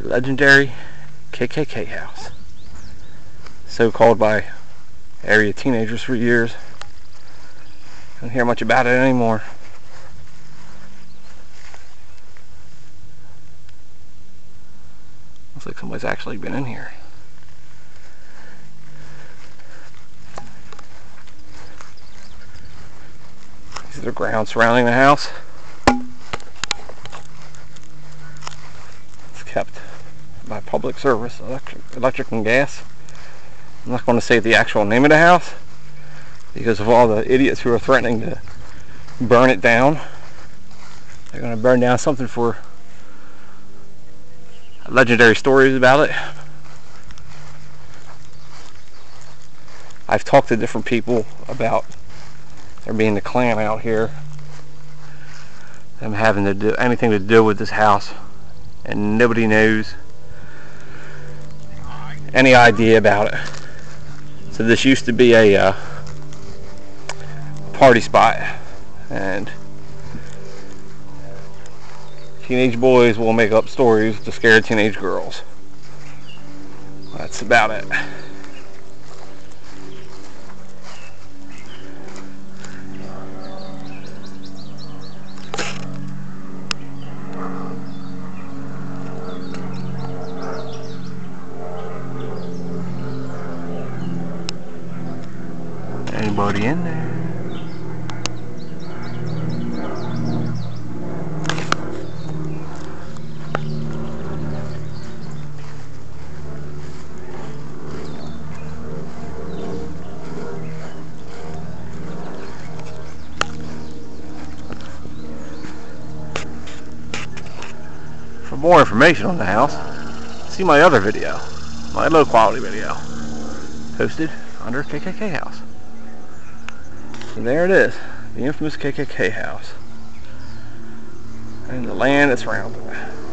legendary KKK house. So called by area teenagers for years. Don't hear much about it anymore. Looks like somebody's actually been in here. These are the grounds surrounding the house. Kept by public service, electric, electric and gas. I'm not going to say the actual name of the house because of all the idiots who are threatening to burn it down. They're going to burn down something for legendary stories about it. I've talked to different people about there being a Klan out here, them having to do anything to do with this house, and nobody knows any idea about it. So this used to be a uh, party spot, and teenage boys will make up stories to scare teenage girls. That's about it. Anybody in there? For more information on the house, see my other video, my low quality video, posted under KKK House. And there it is, the infamous KKK house. And the land that's surrounding it.